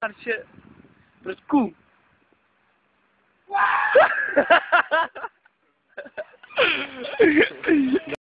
That shit. But it's cool.